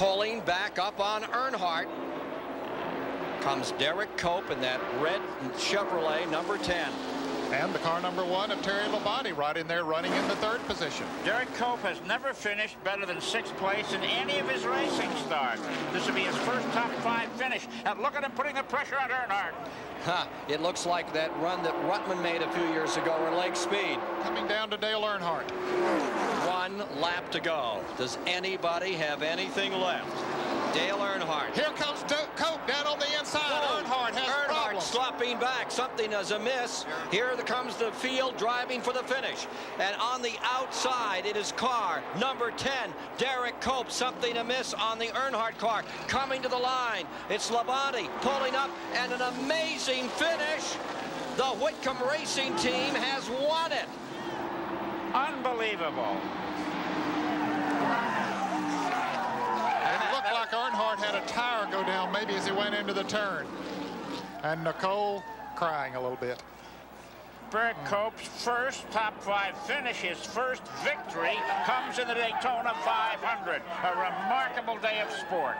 pulling back up on Earnhardt. Comes Derrike Cope in that red Chevrolet number 10. And the car number one of Terry Labonte right in there running in the third position. Derrike Cope has never finished better than sixth place in any of his racing starts. This will be his first top five finish. And look at him putting the pressure on Earnhardt. Huh, it looks like that run that Ruttman made a few years ago in Lake Speed. Coming down to Dale Earnhardt. One lap to go. Does anybody have anything left? Dale Earnhardt. Here comes D Cope down on the inside. Oh, Earnhardt has Earnhardt problems. slopping back. Something is amiss. Here comes the field driving for the finish. And on the outside, it is car number 10, Derrike Cope. Something amiss on the Earnhardt car. Coming to the line. It's Labonte pulling up and an amazing finish. The Whitcomb Racing Team has won it. Unbelievable. And it looked like Earnhardt had a tire go down maybe as he went into the turn. And Nicole crying a little bit. Derrike Cope's first top five finish, his first victory, comes in the Daytona 500. A remarkable day of sport.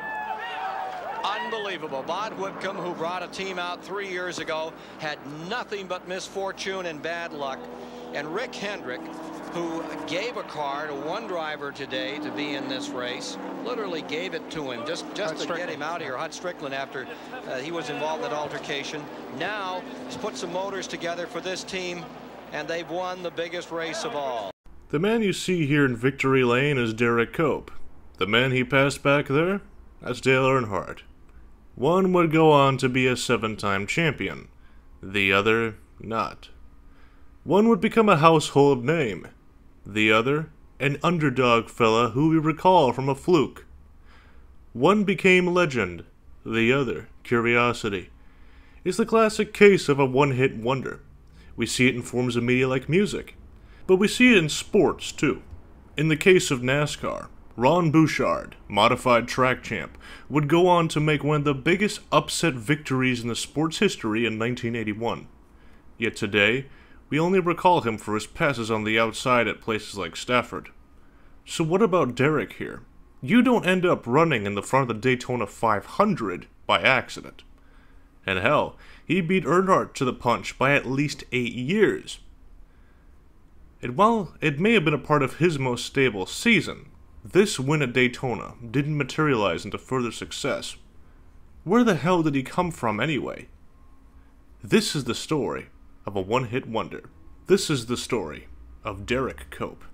Unbelievable. Bob Whitcomb, who brought a team out three years ago, had nothing but misfortune and bad luck. And Rick Hendrick, who gave a car to one driver today to be in this race, literally gave it to him just, just to Stricklin. get him out here. Hut Stricklin, after uh, he was involved in that altercation. Now, he's put some motors together for this team, and they've won the biggest race of all. The man you see here in Victory Lane is Derrike Cope. The man he passed back there? That's Dale Earnhardt. One would go on to be a seven time champion, the other not. One would become a household name, the other an underdog fella who we recall from a fluke. One became legend, the other curiosity. It's the classic case of a one hit wonder. We see it in forms of media like music, but we see it in sports too. In the case of NASCAR, Ron Bouchard, modified track champ, would go on to make one of the biggest upset victories in the sport's history in 1981. Yet today, we only recall him for his passes on the outside at places like Stafford. So what about Derrike here? You don't end up running in the front of the Daytona 500 by accident. And hell, he beat Earnhardt to the punch by at least eight years. And while it may have been a part of his most stable season, this win at Daytona didn't materialize into further success. Where the hell did he come from anyway? This is the story of a one hit wonder. This is the story of Derrike Cope.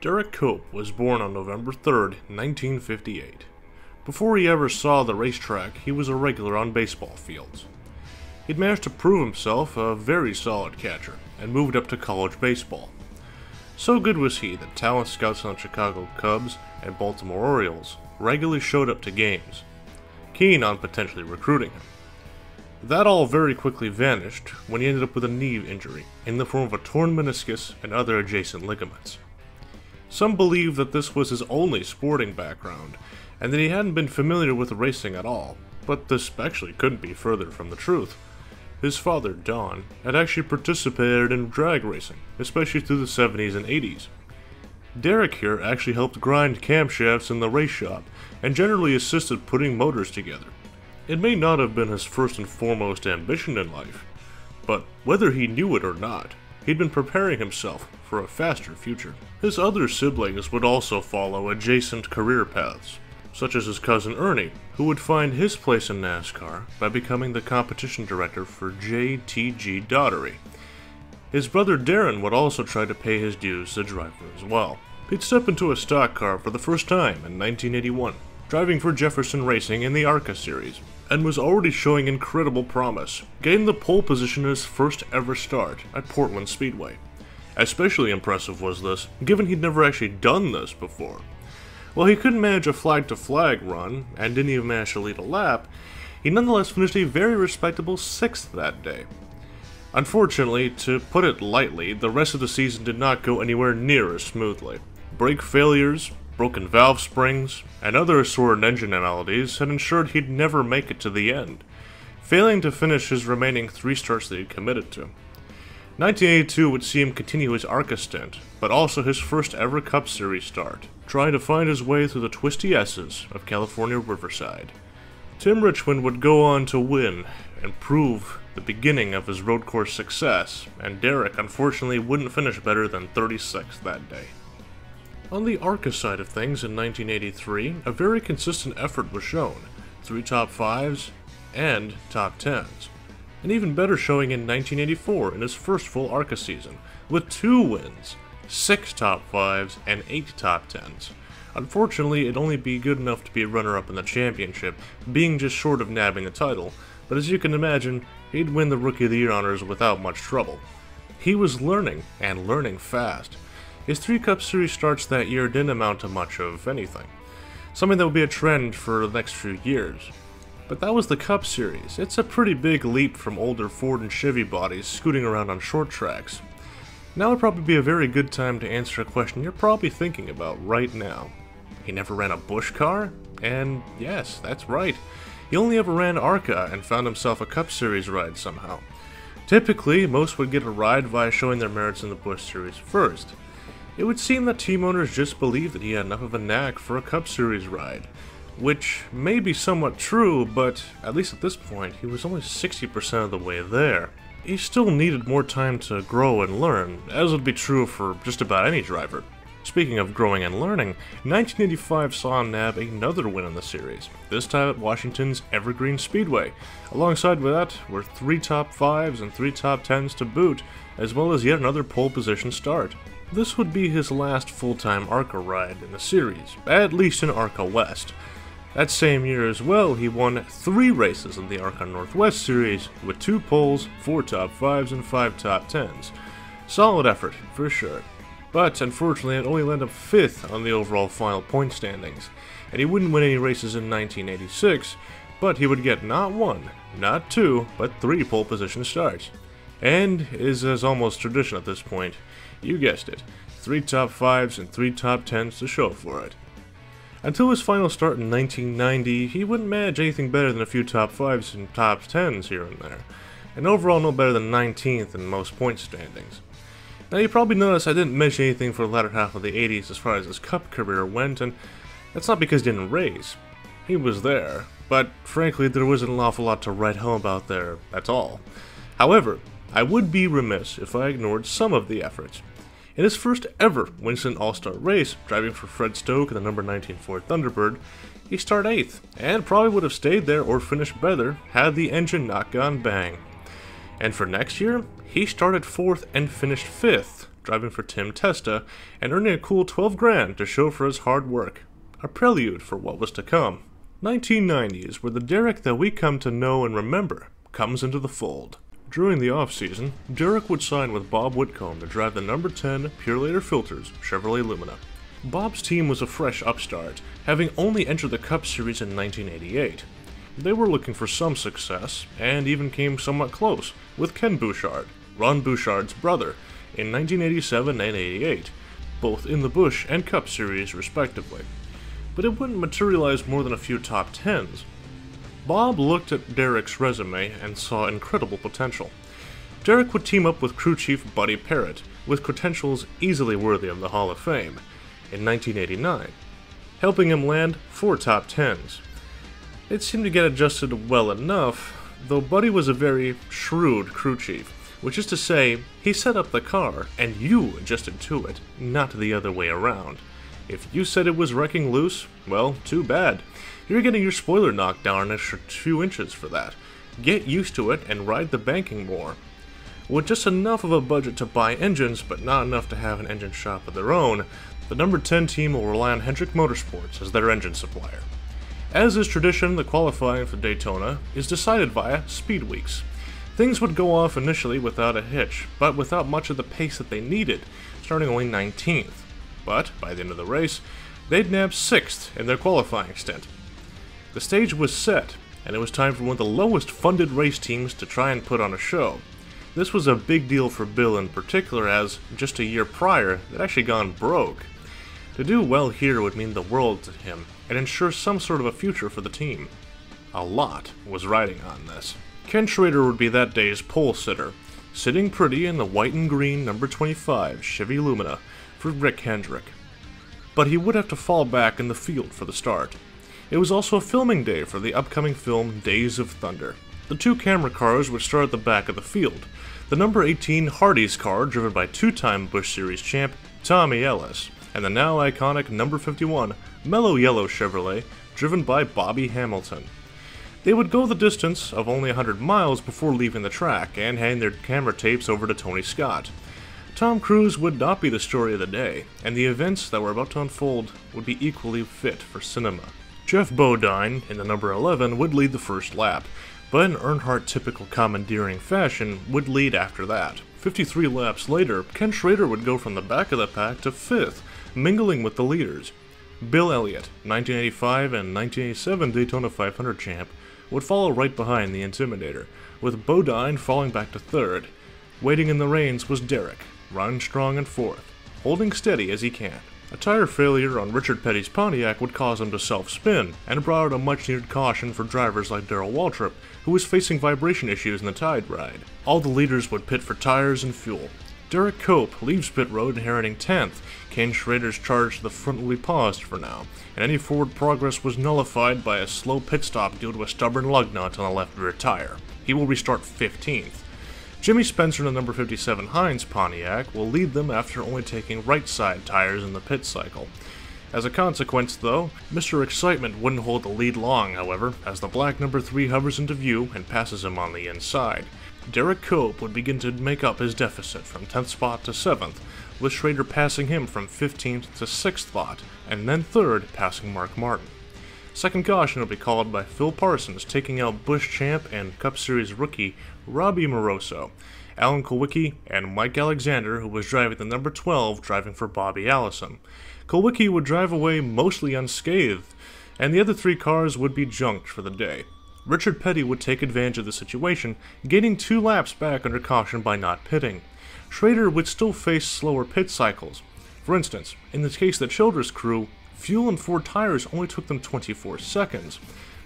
Derrike Cope was born on November 3rd, 1958. Before he ever saw the racetrack, he was a regular on baseball fields. He'd managed to prove himself a very solid catcher and moved up to college baseball. So good was he that talent scouts on the Chicago Cubs and Baltimore Orioles regularly showed up to games, keen on potentially recruiting him. That all very quickly vanished when he ended up with a knee injury in the form of a torn meniscus and other adjacent ligaments. Some believe that this was his only sporting background, and that he hadn't been familiar with racing at all, but this actually couldn't be further from the truth. His father, Don, had actually participated in drag racing, especially through the 70s and 80s. Derrike here actually helped grind camshafts in the race shop and generally assisted putting motors together. It may not have been his first and foremost ambition in life, but whether he knew it or not, he'd been preparing himself for a faster future. His other siblings would also follow adjacent career paths, such as his cousin Ernie, who would find his place in NASCAR by becoming the competition director for JTG Daugherty. His brother Darren would also try to pay his dues as a driver as well. He'd step into a stock car for the first time in 1981, driving for Jefferson Racing in the ARCA series, and was already showing incredible promise, gaining the pole position in his first ever start at Portland Speedway. Especially impressive was this, given he'd never actually done this before. While he couldn't manage a flag to flag run, and didn't even manage to lead a lap, he nonetheless finished a very respectable sixth that day. Unfortunately, to put it lightly, the rest of the season did not go anywhere near as smoothly. Brake failures, broken valve springs, and other assorted engine maladies had ensured he'd never make it to the end, failing to finish his remaining three starts that he'd committed to. 1982 would see him continue his ARCA stint, but also his first ever Cup Series start, trying to find his way through the twisty S's of California Riverside. Tim Richmond would go on to win and prove the beginning of his road course success, and Derrike unfortunately wouldn't finish better than 36th that day. On the ARCA side of things in 1983, a very consistent effort was shown three top fives and top tens. An even better showing in 1984 in his first full ARCA season, with two wins, six top fives, and eight top tens. Unfortunately, it'd only be good enough to be a runner up in the championship, being just short of nabbing the title, but as you can imagine, he'd win the Rookie of the Year honors without much trouble. He was learning, and learning fast. His three Cup Series starts that year didn't amount to much of anything, something that would be a trend for the next few years. But that was the Cup Series. It's a pretty big leap from older Ford and Chevy bodies scooting around on short tracks. Now would probably be a very good time to answer a question you're probably thinking about right now. He never ran a Busch car? And yes, that's right. He only ever ran ARCA and found himself a Cup Series ride somehow. Typically, most would get a ride via showing their merits in the Busch Series first. It would seem that team owners just believed that he had enough of a knack for a Cup Series ride, which may be somewhat true, but at least at this point, he was only 60% of the way there. He still needed more time to grow and learn, as would be true for just about any driver. Speaking of growing and learning, 1985 saw him nab another win in the series, this time at Washington's Evergreen Speedway. Alongside with that were three top fives and three top tens to boot, as well as yet another pole position start. This would be his last full-time ARCA ride in the series, at least in ARCA West. That same year as well, he won three races in the ARCA Northwest Series, with two poles, four top fives, and five top tens. Solid effort, for sure but unfortunately it only landed up 5th on the overall final point standings, and he wouldn't win any races in 1986, but he would get not one, not two, but three pole position starts. And is as almost tradition at this point, you guessed it, three top 5s and three top 10s to show for it. Until his final start in 1990, he wouldn't manage anything better than a few top 5s and top 10s here and there, and overall no better than 19th in most point standings. Now you probably noticed I didn't mention anything for the latter half of the 80s as far as his cup career went, and that's not because he didn't race. He was there, but frankly there wasn't an awful lot to write home about there at all. However, I would be remiss if I ignored some of the efforts. In his first ever Winston All-Star race, driving for Fred Stoke in the number 19 Ford Thunderbird, he started 8th, and probably would have stayed there or finished better had the engine not gone bang. And for next year, he started 4th and finished 5th, driving for Tim Testa, and earning a cool 12 grand to show for his hard work. A prelude for what was to come. 1990 is where the Derrike that we come to know and remember comes into the fold. During the off-season, Derrike would sign with Bob Whitcomb to drive the number 10 Purolator Filters Chevrolet Lumina. Bob's team was a fresh upstart, having only entered the Cup Series in 1988. They were looking for some success, and even came somewhat close, with Ken Bouchard, Ron Bouchard's brother, in 1987 and 88, both in the Busch and Cup Series respectively. But it wouldn't materialize more than a few top tens. Bob looked at Derrike's resume and saw incredible potential. Derrike would team up with crew chief Buddy Parrott, with credentials easily worthy of the Hall of Fame, in 1989, helping him land four top tens, it seemed to get adjusted well enough, though Buddy was a very shrewd crew chief, which is to say, he set up the car and you adjusted to it, not the other way around. If you said it was wrecking loose, well, too bad. You're getting your spoiler knocked down an extra two inches for that. Get used to it and ride the banking more. With just enough of a budget to buy engines, but not enough to have an engine shop of their own, the number 10 team will rely on Hendrick Motorsports as their engine supplier. As is tradition, the qualifying for Daytona is decided via speed weeks. Things would go off initially without a hitch, but without much of the pace that they needed, starting only 19th. But by the end of the race, they'd nab 6th in their qualifying stint. The stage was set, and it was time for one of the lowest funded race teams to try and put on a show. This was a big deal for Bill in particular, as just a year prior, they'd actually gone broke. To do well here would mean the world to him, and ensure some sort of a future for the team. A lot was riding on this. Ken Schrader would be that day's pole sitter, sitting pretty in the white and green number 25 Chevy Lumina for Rick Hendrick. but he would have to fall back in the field for the start. It was also a filming day for the upcoming film Days of Thunder. The two camera cars would start at the back of the field. The number 18 Hardee's car, driven by two time Busch Series champ Tommy Ellis, and the now iconic number 51 Mellow Yellow Chevrolet, driven by Bobby Hamilton. They would go the distance of only 100 miles before leaving the track and hand their camera tapes over to Tony Scott. Tom Cruise would not be the story of the day, and the events that were about to unfold would be equally fit for cinema. Geoff Bodine, in the number 11, would lead the first lap, but in Earnhardt typical commandeering fashion, would lead after that. 53 laps later, Ken Schrader would go from the back of the pack to 5th, mingling with the leaders. Bill Elliott, 1985 and 1987 Daytona 500 champ, would follow right behind the Intimidator, with Bodine falling back to third. Waiting in the reins was Derrike, running strong in fourth, holding steady as he can. A tire failure on Richard Petty's Pontiac would cause him to self-spin, and brought out a much-needed caution for drivers like Darrell Waltrip, who was facing vibration issues in the Tide ride. All the leaders would pit for tires and fuel. Derrike Cope leaves pit road inheriting 10th. Ken Schrader's charge to the front will be paused for now, and any forward progress was nullified by a slow pit stop due to a stubborn lug nut on the left rear tire. He will restart 15th. Jimmy Spencer in the number 57 Heinz Pontiac will lead them after only taking right side tires in the pit cycle. As a consequence, though, Mr. Excitement wouldn't hold the lead long, however, as the black number 3 hovers into view and passes him on the inside. Derrike Cope would begin to make up his deficit from 10th spot to 7th, with Schrader passing him from 15th to 6th spot, and then 3rd, passing Mark Martin. Second caution will be called by Phil Parsons, taking out Busch champ and Cup Series rookie Robbie Moroso, Alan Kulwicki, and Mike Alexander, who was driving the number 12, driving for Bobby Allison. Kulwicki would drive away mostly unscathed, and the other three cars would be junked for the day. Richard Petty would take advantage of the situation, gaining two laps back under caution by not pitting. Schrader would still face slower pit cycles. For instance, in the case of the Childress crew, fuel and four tires only took them 24 seconds.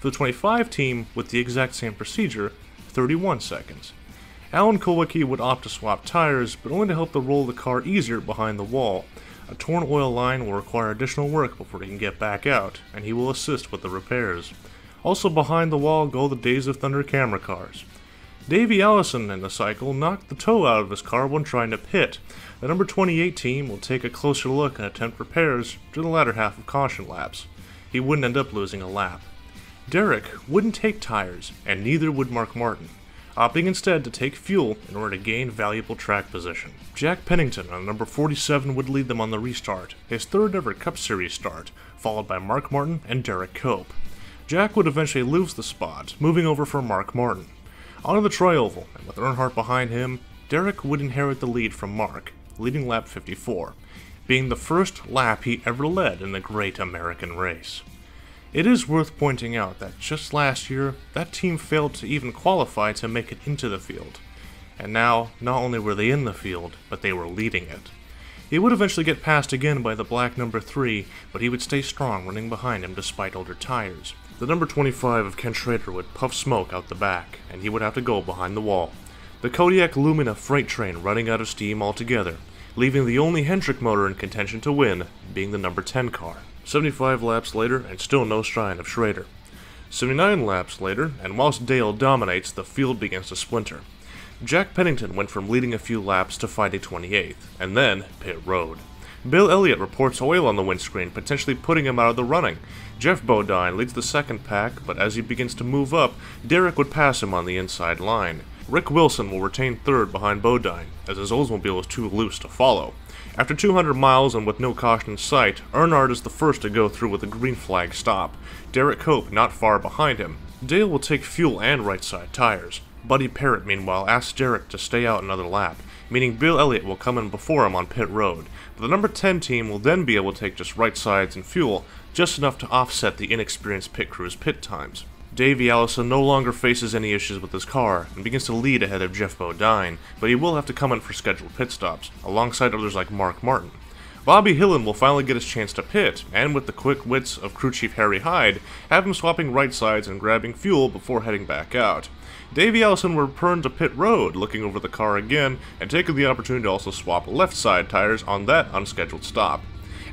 For the 25 team, with the exact same procedure, 31 seconds. Alan Kulwicki would opt to swap tires, but only to help the roll the car easier behind the wall. A torn oil line will require additional work before he can get back out, and he will assist with the repairs. Also behind the wall go the Days of Thunder camera cars. Davey Allison in the cycle knocked the toe out of his car when trying to pit. The number 28 team will take a closer look and attempt repairs during the latter half of caution laps. He wouldn't end up losing a lap. Derrike wouldn't take tires, and neither would Mark Martin, opting instead to take fuel in order to gain valuable track position. Jack Pennington on number 47 would lead them on the restart, his third ever Cup Series start, followed by Mark Martin and Derrike Cope. Jack would eventually lose the spot, moving over for Mark Martin. Onto the Tri-Oval, and with Earnhardt behind him, Derrike would inherit the lead from Mark, leading lap 54, being the first lap he ever led in the great American race. It is worth pointing out that just last year, that team failed to even qualify to make it into the field. And now, not only were they in the field, but they were leading it. He would eventually get passed again by the black number 3, but he would stay strong running behind him despite older tires. The number 25 of Ken Schrader would puff smoke out the back, and he would have to go behind the wall. The Kodiak Lumina freight train running out of steam altogether, leaving the only Hendrick motor in contention to win being the number 10 car. 75 laps later, and still no sign of Schrader. 79 laps later, and whilst Dale dominates, the field begins to splinter. Jack Pennington went from leading a few laps to fighting 28th, and then pit road. Bill Elliott reports oil on the windscreen, potentially putting him out of the running. Geoff Bodine leads the second pack, but as he begins to move up, Derrike would pass him on the inside line. Rick Wilson will retain third behind Bodine, as his Oldsmobile is too loose to follow. After 200 miles and with no caution in sight, Earnhardt is the first to go through with a green flag stop. Derrike Cope not far behind him. Dale will take fuel and right side tires. Buddy Parrott, meanwhile, asks Derrike to stay out another lap, meaning Bill Elliott will come in before him on pit road. But the number 10 team will then be able to take just right sides and fuel, just enough to offset the inexperienced pit crew's pit times. Davey Allison no longer faces any issues with his car and begins to lead ahead of Geoff Bodine, but he will have to come in for scheduled pit stops, alongside others like Mark Martin. Bobby Hillin will finally get his chance to pit, and with the quick wits of crew chief Harry Hyde, have him swapping right sides and grabbing fuel before heading back out. Davey Allison will return to pit road, looking over the car again, and taking the opportunity to also swap left side tires on that unscheduled stop.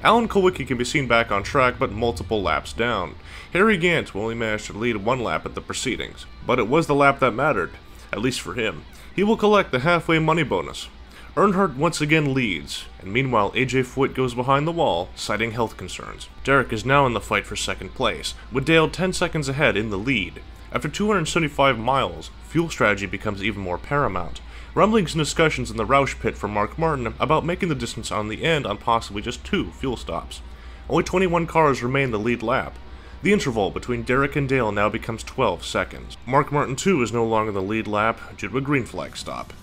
Alan Kulwicki can be seen back on track, but multiple laps down. Harry Gant will only manage to lead one lap at the proceedings, but it was the lap that mattered, at least for him. He will collect the halfway money bonus. Earnhardt once again leads, and meanwhile AJ Foyt goes behind the wall, citing health concerns. Derrike is now in the fight for second place, with Dale 10 seconds ahead in the lead. After 275 miles, fuel strategy becomes even more paramount. Rumblings and discussions in the Roush pit from Mark Martin about making the distance on the end on possibly just two fuel stops. Only 21 cars remain the lead lap. The interval between Derrike and Dale now becomes 12 seconds. Mark Martin too is no longer the lead lap due to a green flag stop.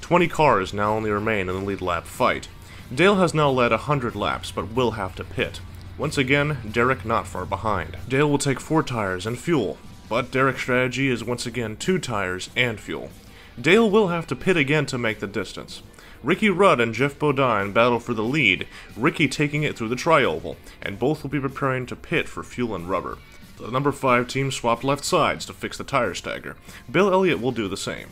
20 cars now only remain in the lead lap fight. Dale has now led 100 laps, but will have to pit. Once again, Derrike not far behind. Dale will take 4 tires and fuel, but Derrike's strategy is once again 2 tires and fuel. Dale will have to pit again to make the distance. Ricky Rudd and Geoff Bodine battle for the lead, Ricky taking it through the trioval, and both will be preparing to pit for fuel and rubber. The number 5 team swapped left sides to fix the tire stagger. Bill Elliott will do the same.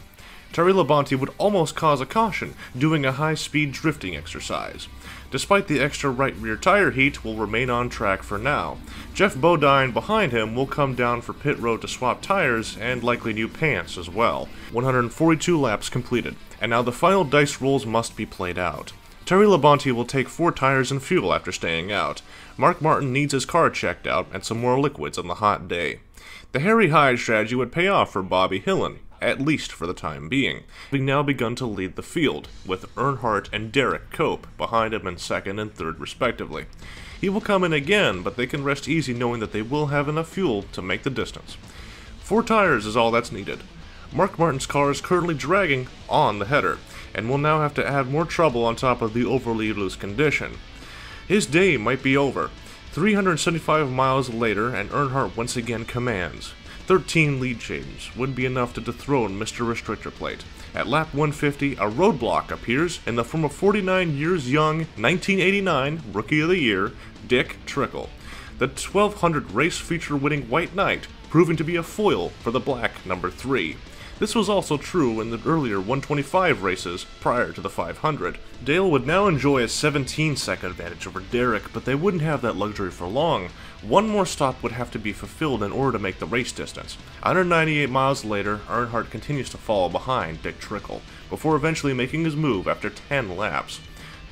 Terry Labonte would almost cause a caution, doing a high-speed drifting exercise. Despite the extra right rear tire heat, will remain on track for now. Geoff Bodine behind him will come down for pit road to swap tires and likely new pants as well. 142 laps completed, and now the final dice rolls must be played out. Terry Labonte will take four tires and fuel after staying out. Mark Martin needs his car checked out and some more liquids on the hot day. The Harry Hyde strategy would pay off for Bobby Hillin, at least for the time being, having now begun to lead the field, with Earnhardt and Derrike Cope behind him in second and third respectively. He will come in again, but they can rest easy knowing that they will have enough fuel to make the distance. Four tires is all that's needed. Mark Martin's car is currently dragging on the header, and will now have to add more trouble on top of the overly loose condition. His day might be over. 375 miles later, and Earnhardt once again commands. 13 lead changes wouldn't be enough to dethrone Mr. Restrictor Plate. At lap 150, a roadblock appears in the form of 49 years young, 1989 Rookie of the Year, Dick Trickle. The 1200 race feature winning White Knight, proving to be a foil for the black number 3. This was also true in the earlier 125 races prior to the 500. Dale would now enjoy a 17 second advantage over Derrike, but they wouldn't have that luxury for long. One more stop would have to be fulfilled in order to make the race distance. 198 miles later, Earnhardt continues to fall behind Dick Trickle, before eventually making his move after 10 laps.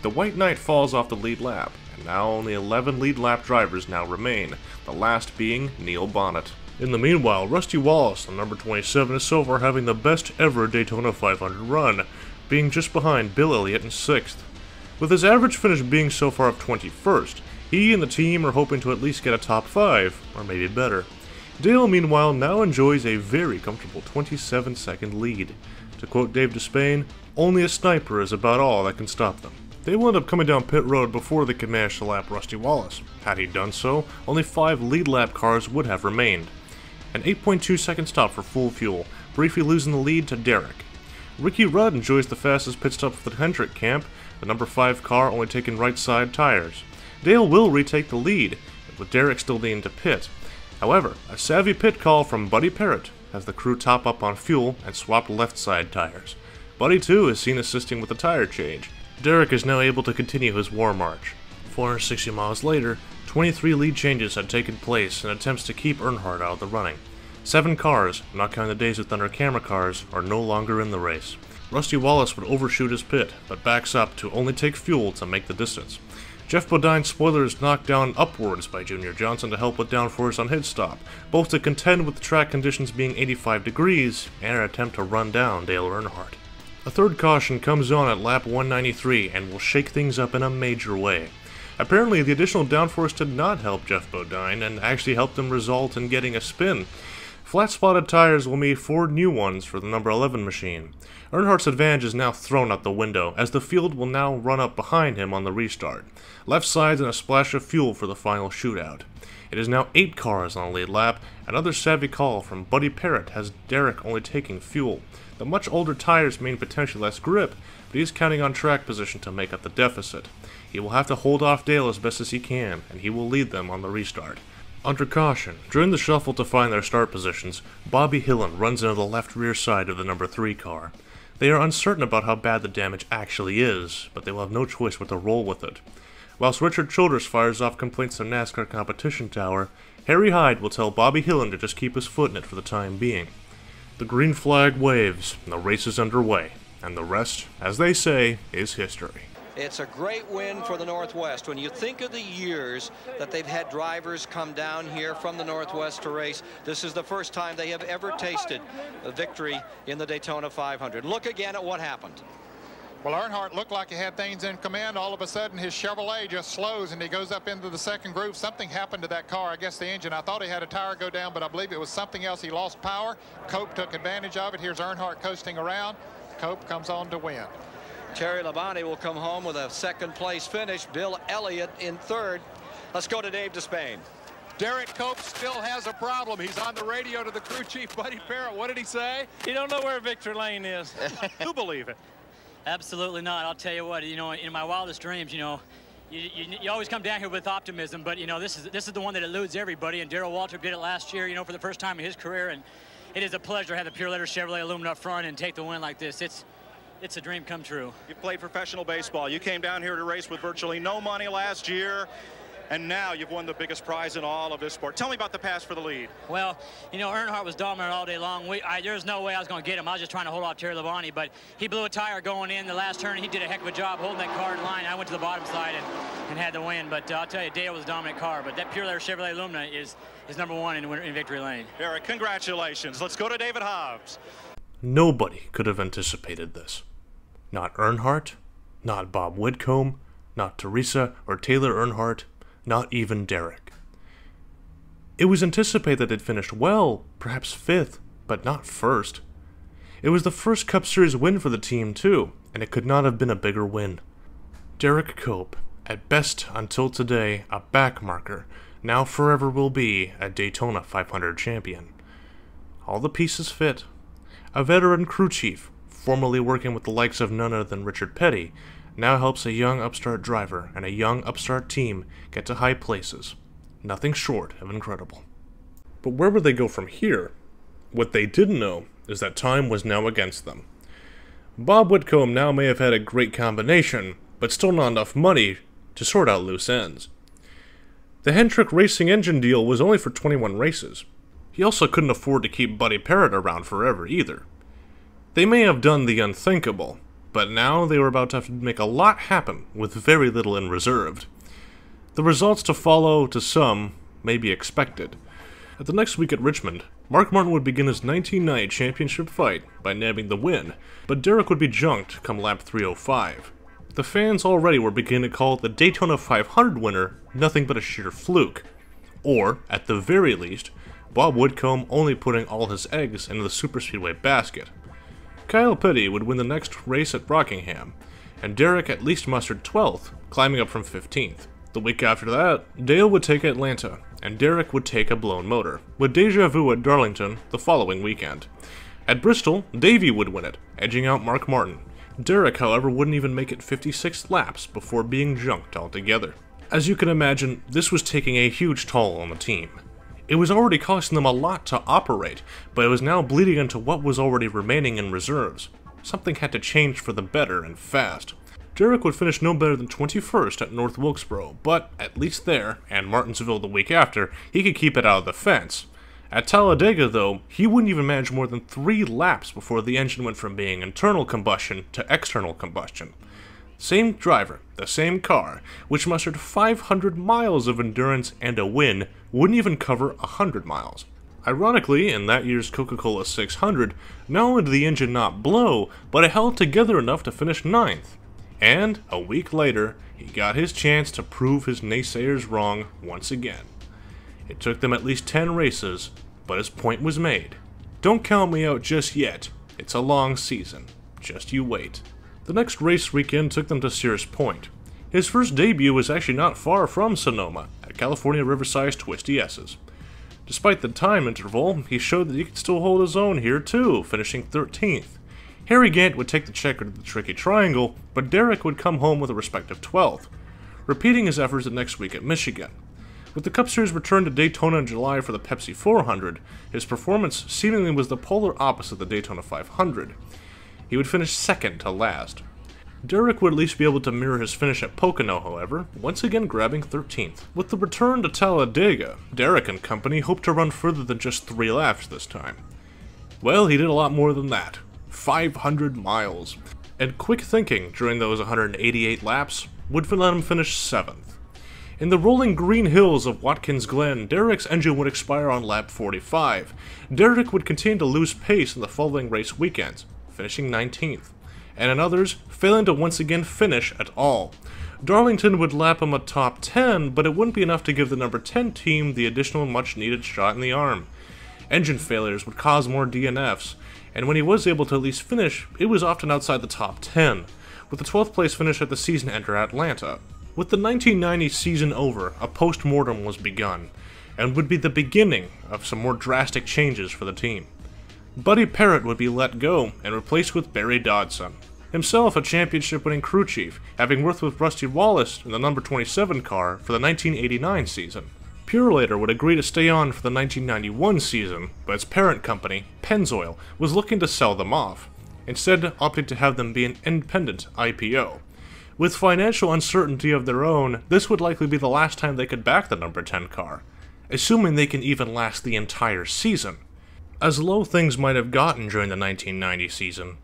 The White Knight falls off the lead lap, and now only 11 lead lap drivers now remain, the last being Neil Bonnett. In the meanwhile, Rusty Wallace, the number 27, is so far having the best ever Daytona 500 run, being just behind Bill Elliott in 6th. With his average finish being so far of 21st, he and the team are hoping to at least get a top 5, or maybe better. Dale, meanwhile, now enjoys a very comfortable 27 second lead. To quote Dave Despain, only a sniper is about all that can stop them. They will end up coming down pit road before they could manage to lap Rusty Wallace. Had he done so, only five lead lap cars would have remained. An 8.2 second stop for full fuel, briefly losing the lead to Derrike. Ricky Rudd enjoys the fastest pit stop for the Hendrick camp, the number 5 car only taking right side tires. Dale will retake the lead, with Derrike still needing to pit. However, a savvy pit call from Buddy Parrott has the crew top up on fuel and swap left side tires. Buddy too is seen assisting with the tire change. Derrike is now able to continue his war march. 460 miles later, 23 lead changes had taken place in attempts to keep Earnhardt out of the running. Seven cars, not counting the days with Thunder camera cars, are no longer in the race. Rusty Wallace would overshoot his pit, but backs up to only take fuel to make the distance. Geoff Bodine's spoiler is knocked down upwards by Junior Johnson to help with downforce on his stop, both to contend with the track conditions being 85 degrees and an attempt to run down Dale Earnhardt. A third caution comes on at lap 193 and will shake things up in a major way. Apparently, the additional downforce did not help Geoff Bodine and actually helped him result in getting a spin. Flat spotted tires will mean four new ones for the number 11 machine. Earnhardt's advantage is now thrown out the window, as the field will now run up behind him on the restart. Left sides and a splash of fuel for the final shootout. It is now eight cars on the lead lap. Another savvy call from Buddy Parrott has Derrike only taking fuel. The much older tires mean potentially less grip, but he is counting on track position to make up the deficit. He will have to hold off Dale as best as he can, and he will lead them on the restart. Under caution, during the shuffle to find their start positions, Bobby Hillin runs into the left rear side of the number 3 car. They are uncertain about how bad the damage actually is, but they will have no choice but to roll with it. Whilst Richard Childress fires off complaints to NASCAR Competition Tower, Harry Hyde will tell Bobby Hillin to just keep his foot in it for the time being. The green flag waves, and the race is underway, and the rest, as they say, is history. It's a great win for the Northwest. When you think of the years that they've had drivers come down here from the Northwest to race, this is the first time they have ever tasted a victory in the Daytona 500. Look again at what happened. Well, Earnhardt looked like he had things in command. All of a sudden, his Chevrolet just slows and he goes up into the second groove. Something happened to that car. I guess the engine. I thought he had a tire go down, but I believe it was something else. He lost power. Cope took advantage of it. Here's Earnhardt coasting around. Cope comes on to win. Terry Labonte will come home with a second place finish. Bill Elliott in third. Let's go to Dave Despain. Derrike Cope still has a problem. He's on the radio to the crew chief, Buddy Parrott. What did he say? You don't know where Victory Lane is. you believe it? Absolutely not. I'll tell you what, you know, in my wildest dreams, you know, you, you, you, always come down here with optimism, but you know this is this is the one that eludes everybody. And Darrell Waltrip did it last year, you know, for the first time in his career, and it is a pleasure to have the Purolator Chevrolet aluminum up front and take the win like this. It's it's a dream come true. You played professional baseball. You came down here to race with virtually no money last year. And now you've won the biggest prize in all of this sport. Tell me about the pass for the lead. Well, you know, Earnhardt was dominant all day long. We, I, there's no way I was going to get him. I was just trying to hold off Terry Labonte, but he blew a tire going in the last turn. He did a heck of a job holding that car in line. I went to the bottom side and, and had the win. But uh, I'll tell you, Dale was a dominant car. But that Purolator Chevrolet Lumina is, is number one in, in victory lane. Eric, congratulations. Let's go to David Hobbs. Nobody could have anticipated this. Not Earnhardt, not Bob Whitcomb, not Teresa or Taylor Earnhardt, not even Derrike. It was anticipated that it finished well, perhaps fifth, but not first. It was the first Cup Series win for the team, too, and it could not have been a bigger win. Derrike Cope, at best until today a backmarker, now forever will be a Daytona 500 champion. All the pieces fit. A veteran crew chief, formerly working with the likes of none other than Richard Petty, now helps a young upstart driver and a young upstart team get to high places. Nothing short of incredible. But where would they go from here? What they didn't know is that time was now against them. Bob Whitcomb now may have had a great combination, but still not enough money to sort out loose ends. The Hendrick Racing engine deal was only for 21 races. He also couldn't afford to keep Buddy Parrott around forever either. They may have done the unthinkable, but now they were about to have to make a lot happen with very little in reserve. The results to follow to some may be expected. At the next week at Richmond, Mark Martin would begin his 1990 championship fight by nabbing the win, but Derrike would be junked come lap 305. The fans already were beginning to call the Daytona 500 winner nothing but a sheer fluke, or, at the very least, Bob Whitcomb only putting all his eggs into the superspeedway basket. Kyle Petty would win the next race at Rockingham, and Derrike at least mustered 12th, climbing up from 15th. The week after that, Dale would take Atlanta, and Derrike would take a blown motor, with deja vu at Darlington the following weekend. At Bristol, Davey would win it, edging out Mark Martin. Derrike, however, wouldn't even make it 56 laps before being junked altogether. As you can imagine, this was taking a huge toll on the team. It was already costing them a lot to operate, but it was now bleeding into what was already remaining in reserves. Something had to change for the better and fast. Derrike would finish no better than 21st at North Wilkesboro, but at least there, and Martinsville the week after, he could keep it out of the fence. At Talladega, though, he wouldn't even manage more than three laps before the engine went from being internal combustion to external combustion. Same driver, the same car, which mustered 500 miles of endurance and a win, wouldn't even cover 100 miles. Ironically, in that year's Coca Cola 600, not only did the engine not blow, but it held together enough to finish ninth. And, a week later, he got his chance to prove his naysayers wrong once again. It took them at least 10 races, but his point was made. Don't count me out just yet. It's a long season. Just you wait. The next race weekend took them to Sears Point. His first debut was actually not far from Sonoma, at California Riverside's Twisty S's. Despite the time interval, he showed that he could still hold his own here too, finishing 13th. Harry Gant would take the checker to the tricky triangle, but Derrike would come home with a respective 12th, repeating his efforts the next week at Michigan. With the Cup Series return to Daytona in July for the Pepsi 400, his performance seemingly was the polar opposite of the Daytona 500 he would finish second to last. Derrike would at least be able to mirror his finish at Pocono, however, once again grabbing 13th. With the return to Talladega, Derrike and company hoped to run further than just three laps this time. Well, he did a lot more than that 500 miles. And quick thinking during those 188 laps would let him finish 7th. In the rolling green hills of Watkins Glen, Derrike's engine would expire on lap 45. Derrike would continue to lose pace in the following race weekends, finishing 19th, and in others, failing to once again finish at all. Darlington would lap him a top 10, but it wouldn't be enough to give the number 10 team the additional much needed shot in the arm. Engine failures would cause more DNFs, and when he was able to at least finish, it was often outside the top 10, with the 12th place finish at the season ender at Atlanta. With the 1990 season over, a post mortem was begun, and would be the beginning of some more drastic changes for the team. Buddy Parrott would be let go and replaced with Barry Dodson, himself a championship winning crew chief, having worked with Rusty Wallace in the number 27 car for the 1989 season. Purolator would agree to stay on for the 1991 season, but its parent company, Pennzoil, was looking to sell them off, instead opting to have them be an independent IPO. With financial uncertainty of their own, this would likely be the last time they could back the number 10 car, assuming they can even last the entire season. As low things might have gotten during the 1990 season,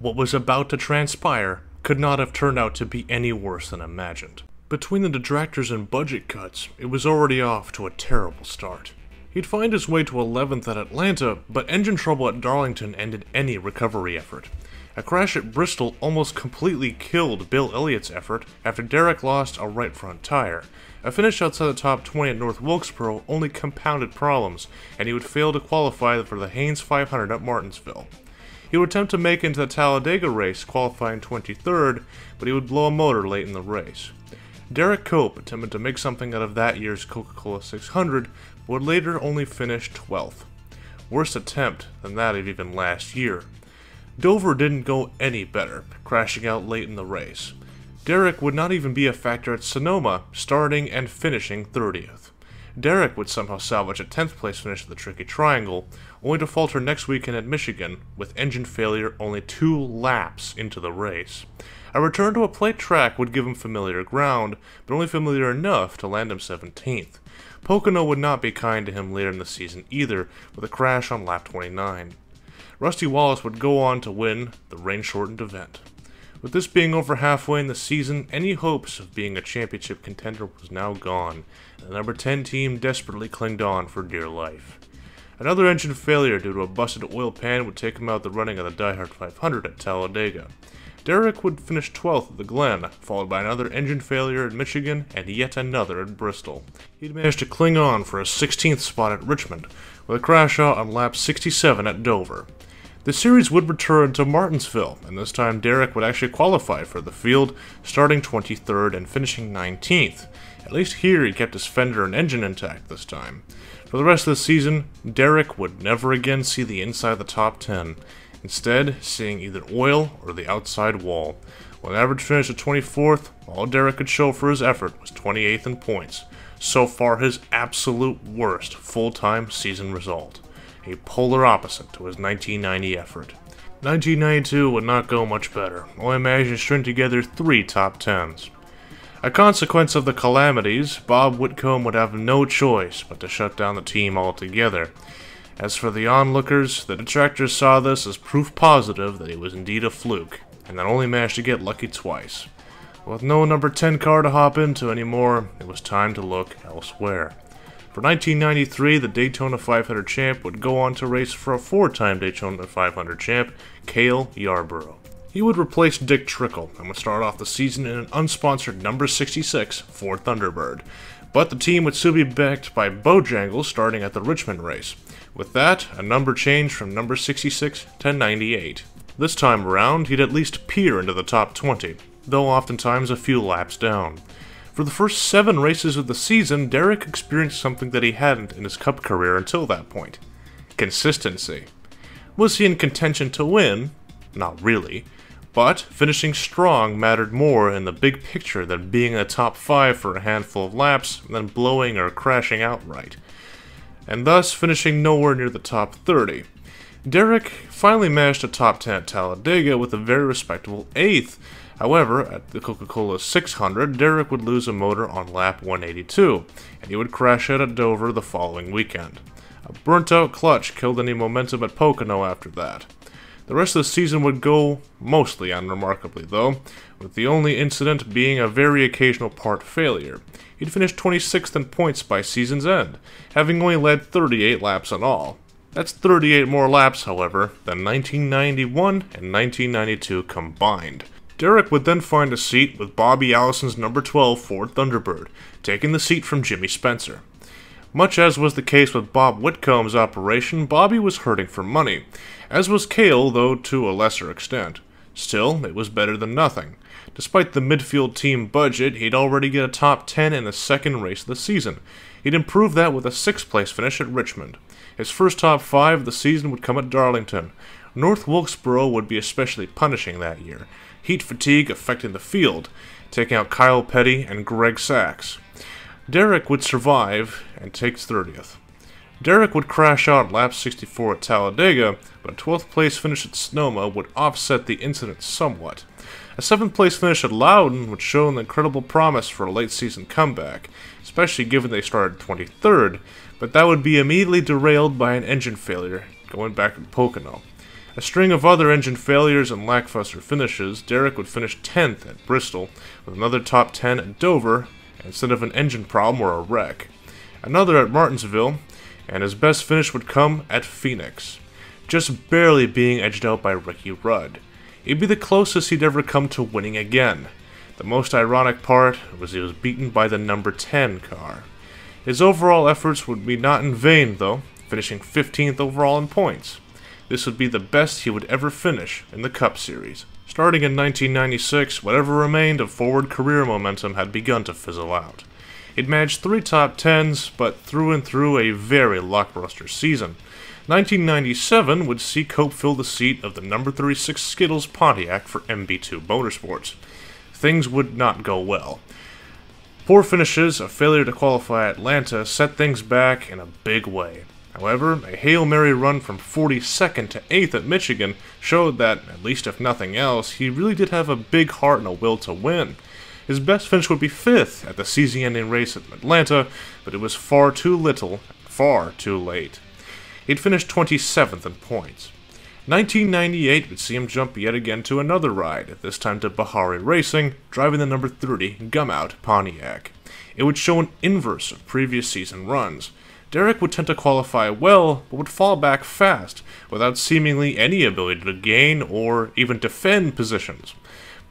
what was about to transpire could not have turned out to be any worse than imagined. Between the detractors and budget cuts, it was already off to a terrible start. He'd find his way to 11th at Atlanta, but engine trouble at Darlington ended any recovery effort. A crash at Bristol almost completely killed Bill Elliott's effort after Derrike lost a right front tire. A finish outside the top 20 at North Wilkesboro only compounded problems, and he would fail to qualify for the Hanes 500 at Martinsville. He would attempt to make into the Talladega race, qualifying 23rd, but he would blow a motor late in the race. Derrike Cope attempted to make something out of that year's Coca Cola 600, but would later only finish 12th. Worse attempt than that of even last year. Dover didn't go any better, crashing out late in the race. Derrike would not even be a factor at Sonoma, starting and finishing 30th. Derrike would somehow salvage a 10th place finish at the Tricky Triangle, only to falter next weekend at Michigan with engine failure only two laps into the race. A return to a plate track would give him familiar ground, but only familiar enough to land him 17th. Pocono would not be kind to him later in the season either, with a crash on lap 29. Rusty Wallace would go on to win the rain shortened event. With this being over halfway in the season, any hopes of being a championship contender was now gone, and the number 10 team desperately clinged on for dear life. Another engine failure due to a busted oil pan would take him out of the running of the Die Hard 500 at Talladega. Derrike would finish 12th at the Glen, followed by another engine failure at Michigan and yet another at Bristol. He'd managed to cling on for a 16th spot at Richmond, with a crash out on lap 67 at Dover. The series would return to Martinsville, and this time Derrike would actually qualify for the field, starting 23rd and finishing 19th. At least here he kept his fender and engine intact this time. For the rest of the season, Derrike would never again see the inside of the top 10, instead seeing either oil or the outside wall. With an average finish of 24th, all Derrike could show for his effort was 28th in points. So far his absolute worst full-time season result. A polar opposite to his 1990 effort. 1992 would not go much better, only managed to string together three top tens. A consequence of the calamities, Bob Whitcomb would have no choice but to shut down the team altogether. As for the onlookers, the detractors saw this as proof positive that he was indeed a fluke, and that only managed to get lucky twice. With no number 10 car to hop into anymore, it was time to look elsewhere. For 1993, the Daytona 500 champ would go on to race for a four-time Daytona 500 champ, Cale Yarborough. He would replace Dick Trickle and would start off the season in an unsponsored number 66 Ford Thunderbird. But the team would soon be backed by Bojangles starting at the Richmond race. With that, a number change from number 66 to 98. This time around, he'd at least peer into the top 20, though oftentimes a few laps down. For the first seven races of the season, Derrike experienced something that he hadn't in his Cup career until that point consistency. Was he in contention to win? Not really. But finishing strong mattered more in the big picture than being in the top 5 for a handful of laps, then blowing or crashing outright. And thus finishing nowhere near the top 30. Derrike finally managed a top 10 at Talladega with a very respectable 8th, However, at the Coca Cola 600, Derrike would lose a motor on lap 182, and he would crash out at Dover the following weekend. A burnt out clutch killed any momentum at Pocono after that. The rest of the season would go mostly unremarkably, though, with the only incident being a very occasional part failure. He'd finished 26th in points by season's end, having only led 38 laps in all. That's 38 more laps, however, than 1991 and 1992 combined. Derrike would then find a seat with Bobby Allison's number 12 Ford Thunderbird, taking the seat from Jimmy Spencer. Much as was the case with Bob Whitcomb's operation, Bobby was hurting for money, as was Cale, though to a lesser extent. Still, it was better than nothing. Despite the midfield team budget, he'd already get a top 10 in the second race of the season. He'd improve that with a sixth place finish at Richmond. His first top five of the season would come at Darlington. North Wilkesboro would be especially punishing that year, heat fatigue affecting the field, taking out Kyle Petty and Greg Sacks. Derrike would survive and takes 30th. Derrike would crash out lap 64 at Talladega, but a 12th place finish at Sonoma would offset the incident somewhat. A 7th place finish at Loudon would show an incredible promise for a late season comeback, especially given they started 23rd, but that would be immediately derailed by an engine failure going back to Pocono. A string of other engine failures and lackluster finishes, Derrike would finish 10th at Bristol, with another top 10 at Dover, instead of an engine problem or a wreck. Another at Martinsville, and his best finish would come at Phoenix, just barely being edged out by Ricky Rudd. It'd be the closest he'd ever come to winning again. The most ironic part was he was beaten by the number 10 car. His overall efforts would be not in vain, though, finishing 15th overall in points. This would be the best he would ever finish in the Cup Series. Starting in 1996, whatever remained of forward career momentum had begun to fizzle out. He'd managed three top tens, but through and through a very lackluster season. 1997 would see Cope fill the seat of the number 36 Skittles Pontiac for MB2 Motorsports. Things would not go well. Poor finishes, a failure to qualify Atlanta, set things back in a big way. However, a Hail Mary run from 42nd to 8th at Michigan showed that, at least if nothing else, he really did have a big heart and a will to win. His best finish would be 5th at the season ending race at Atlanta, but it was far too little, far too late. He'd finished 27th in points. 1998 would see him jump yet again to another ride, this time to Bahari Racing, driving the number 30 Gumout Pontiac. It would show an inverse of previous season runs. Derrike would tend to qualify well, but would fall back fast, without seemingly any ability to gain or even defend positions.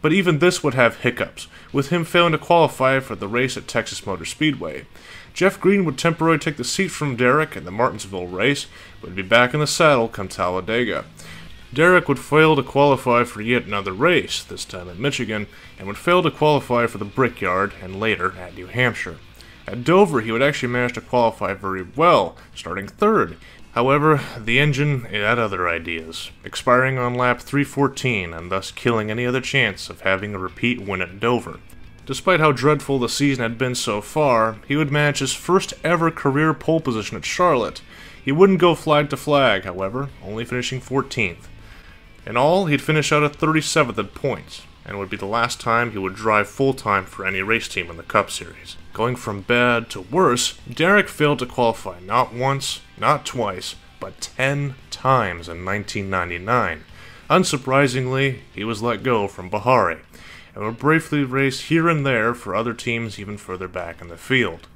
But even this would have hiccups, with him failing to qualify for the race at Texas Motor Speedway. Jeff Green would temporarily take the seat from Derrike in the Martinsville race, but would be back in the saddle come Talladega. Derrike would fail to qualify for yet another race, this time at Michigan, and would fail to qualify for the Brickyard and later at New Hampshire. At Dover, he would actually manage to qualify very well, starting third. However, the engine had other ideas, expiring on lap 314 and thus killing any other chance of having a repeat win at Dover. Despite how dreadful the season had been so far, he would manage his first ever career pole position at Charlotte. He wouldn't go flag to flag, however, only finishing 14th. In all, he'd finish out at 37th at points, and would be the last time he would drive full time for any race team in the Cup Series. Going from bad to worse, Derrike failed to qualify not once, not twice, but 10 times in 1999. Unsurprisingly, he was let go from Bahari, and would briefly race here and there for other teams even further back in the field.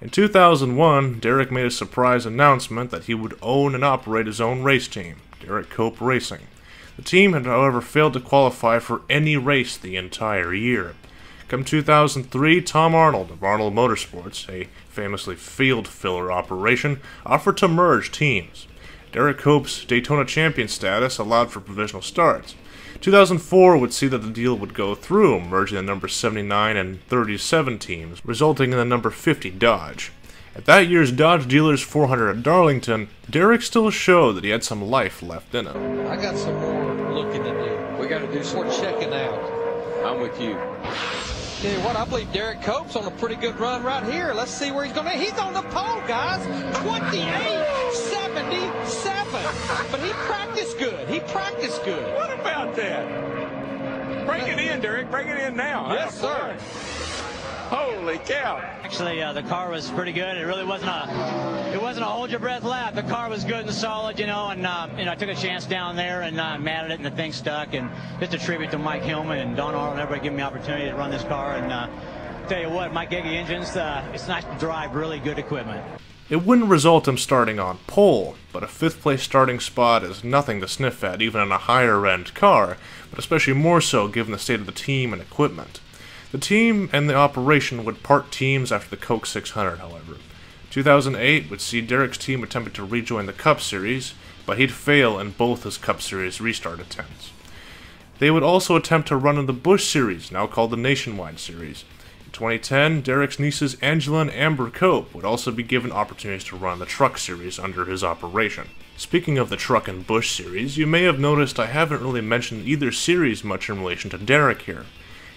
In 2001, Derrike made a surprise announcement that he would own and operate his own race team, Derrike Cope Racing. The team had, however, failed to qualify for any race the entire year. Come 2003, Don Arnold of Arnold Motorsports, a famously field filler operation, offered to merge teams. Derrike Cope's Daytona champion status allowed for provisional starts. 2004 would see that the deal would go through, merging the number 79 and 37 teams, resulting in the number 50 Dodge. At that year's Dodge Dealers 400 at Darlington, Derek still showed that he had some life left in him. I got some more looking to do. We got to do some We're checking out. I'm with you. Tell you what, I believe Derrike Cope's on a pretty good run right here. Let's see where he's going to be. He's on the pole, guys. 28-77. But he practiced good. He practiced good. What about that? Bring it in, Derrike. Bring it in now. Yes, sir. Holy cow. Actually, uh, the car was pretty good. It really wasn't a, it wasn't a hold your breath lap. The car was good and solid, you know, and uh, you know I took a chance down there and uh, matted it, and the thing stuck. And just a tribute to Mike Hillman and Don Arnold and everybody giving me the opportunity to run this car. And uh, tell you what, Mike Gigi engines, uh, it's nice to drive really good equipment. It wouldn't result in starting on pole, but a fifth place starting spot is nothing to sniff at even in a higher end car, but especially more so given the state of the team and equipment. The team and the operation would part teams after the Coke 600, however. 2008 would see Derrike's team attempt to rejoin the Cup Series, but he'd fail in both his Cup Series restart attempts. They would also attempt to run in the Busch Series, now called the Nationwide Series. In 2010, Derrike's nieces Angela and Amber Cope would also be given opportunities to run the Truck Series under his operation. Speaking of the Truck and Busch Series, you may have noticed I haven't really mentioned either series much in relation to Derrike here.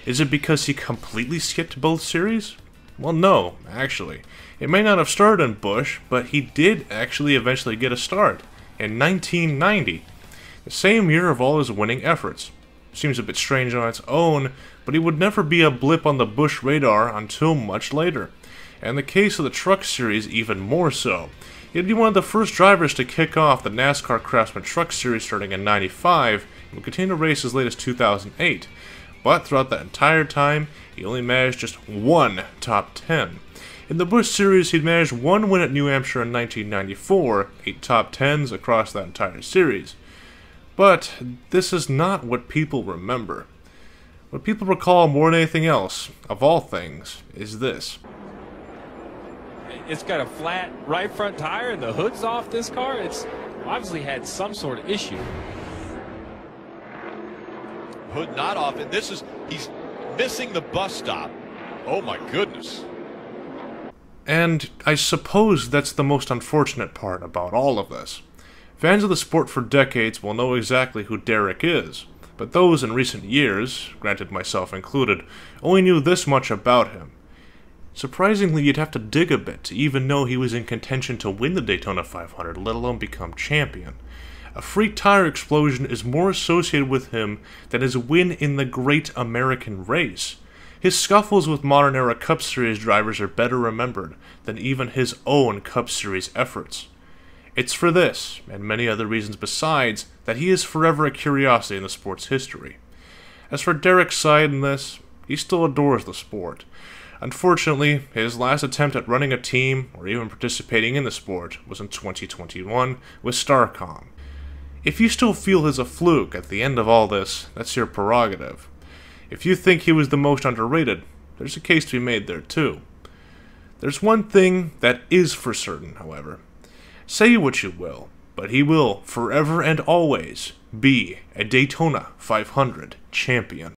Is it because he completely skipped both series? Well, no, actually. It may not have started in Busch, but he did actually eventually get a start in 1990, the same year of all his winning efforts. Seems a bit strange on its own, but he would never be a blip on the Busch radar until much later. And the case of the Truck Series, even more so. He'd be one of the first drivers to kick off the NASCAR Craftsman Truck Series starting in 95 and would continue to race as late as 2008 but throughout that entire time, he only managed just one top 10. In the Busch Series, he'd managed one win at New Hampshire in 1994, eight top 10s across that entire series. But this is not what people remember. What people recall more than anything else, of all things, is this. It's got a flat right front tire and the hood's off this car. It's obviously had some sort of issue hood not off, and this is he's missing the bus stop. Oh my goodness. And I suppose that's the most unfortunate part about all of this. Fans of the sport for decades will know exactly who Derrike is, but those in recent years, granted myself included, only knew this much about him. Surprisingly, you'd have to dig a bit to even know he was in contention to win the Daytona 500, let alone become champion. A freak tire explosion is more associated with him than his win in the Great American Race. His scuffles with modern era Cup Series drivers are better remembered than even his own Cup Series efforts. It's for this, and many other reasons besides, that he is forever a curiosity in the sport's history. As for Derrike's side in this, he still adores the sport. Unfortunately, his last attempt at running a team or even participating in the sport was in 2021 with Starcom. If you still feel he's a fluke at the end of all this, that's your prerogative. If you think he was the most underrated, there's a case to be made there too. There's one thing that is for certain, however. Say what you will, but he will, forever and always, be a Daytona 500 champion.